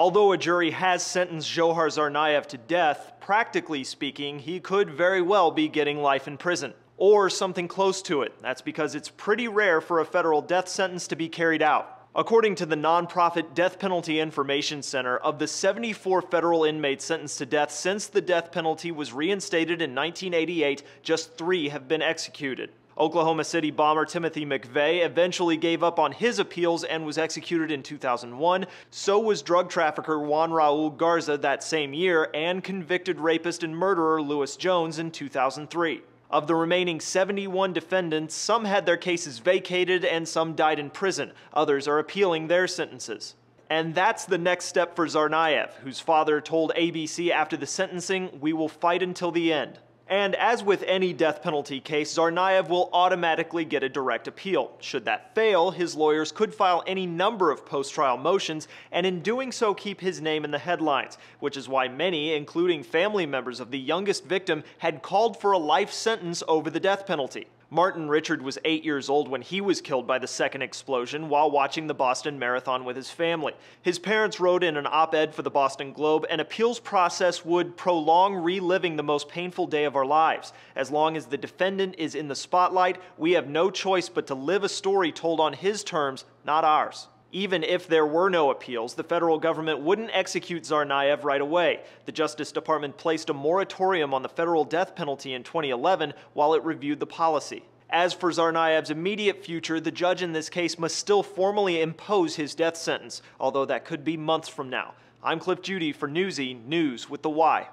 Although a jury has sentenced Dzhokhar Tsarnaev to death, practically speaking, he could very well be getting life in prison. Or something close to it. That's because it's pretty rare for a federal death sentence to be carried out. According to the nonprofit Death Penalty Information Center, of the 74 federal inmates sentenced to death since the death penalty was reinstated in 1988, just three have been executed. Oklahoma City bomber Timothy McVeigh eventually gave up on his appeals and was executed in 2001. So was drug trafficker Juan Raul Garza that same year and convicted rapist and murderer Louis Jones in 2003. Of the remaining 71 defendants, some had their cases vacated and some died in prison. Others are appealing their sentences. And that's the next step for Tsarnaev, whose father told ABC after the sentencing, We will fight until the end. And as with any death penalty case, Tsarnaev will automatically get a direct appeal. Should that fail, his lawyers could file any number of post-trial motions, and in doing so keep his name in the headlines, which is why many, including family members of the youngest victim, had called for a life sentence over the death penalty. Martin Richard was eight years old when he was killed by the second explosion while watching the Boston Marathon with his family. His parents wrote in an op-ed for the Boston Globe, an appeals process would prolong reliving the most painful day of our lives. As long as the defendant is in the spotlight, we have no choice but to live a story told on his terms, not ours. Even if there were no appeals, the federal government wouldn't execute Tsarnaev right away. The Justice Department placed a moratorium on the federal death penalty in 2011 while it reviewed the policy. As for Tsarnaev's immediate future, the judge in this case must still formally impose his death sentence, although that could be months from now. I'm Cliff Judy for Newsy News with the Y.